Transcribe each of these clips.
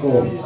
Good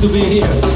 to be here.